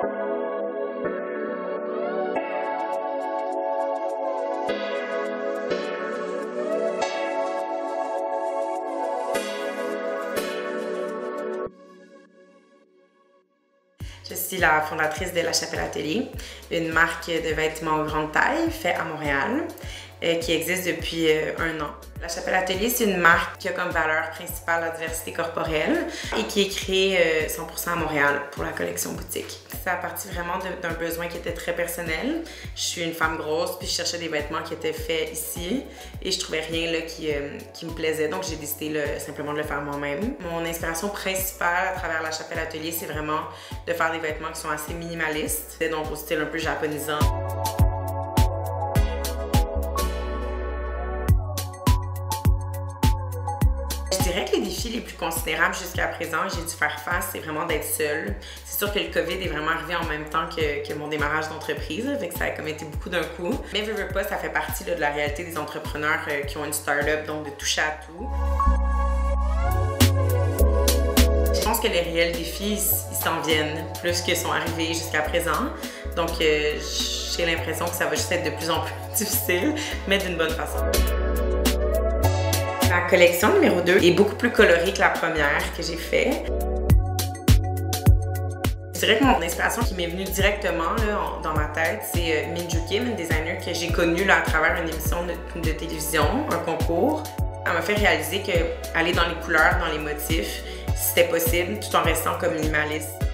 Je suis la fondatrice de La Chapelle Atelier, une marque de vêtements grande taille faite à Montréal euh, qui existe depuis euh, un an. La Chapelle Atelier, c'est une marque qui a comme valeur principale la diversité corporelle et qui est créée euh, 100% à Montréal pour la collection boutique. Ça a parti vraiment d'un besoin qui était très personnel. Je suis une femme grosse, puis je cherchais des vêtements qui étaient faits ici et je trouvais rien là, qui, qui me plaisait, donc j'ai décidé simplement de le faire moi-même. Mon inspiration principale à travers La Chapelle Atelier, c'est vraiment de faire des vêtements qui sont assez minimalistes, donc au style un peu japonisant. Dirais que les défis les plus considérables jusqu'à présent, j'ai dû faire face, c'est vraiment d'être seule. C'est sûr que le COVID est vraiment arrivé en même temps que, mon démarrage d'entreprise, fait que ça a comme été beaucoup d'un coup. Mais veux, veux pas, ça fait partie de la réalité des entrepreneurs euh, qui ont une start-up, donc de toucher à tout. Je pense que les réels défis, ils s'en viennent plus qu'ils sont arrivés jusqu'à présent. Donc, euh, j'ai l'impression que ça va juste être de plus en plus difficile, mais d'une bonne façon. La collection numéro 2 est beaucoup plus colorée que la première que j'ai faite. Je dirais que mon inspiration qui m'est venue directement dans ma tête, c'est euh, Minju Kim, une designer que j'ai connue à travers une émission de, télévision, un concours. Elle m'a fait réaliser que aller dans les couleurs, dans les motifs, c'était possible tout en restant comme minimaliste.